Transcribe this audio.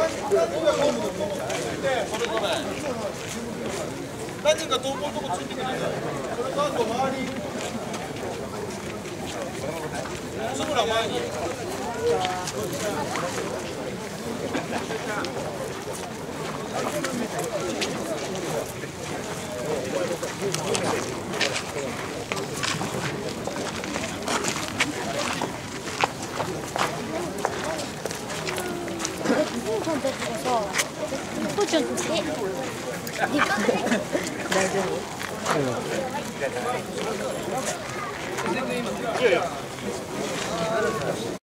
何人か投稿のとこついてくれる。それとあと周り。津村前に父さんたちがさ、父ちゃんとえ、でかくない大丈夫？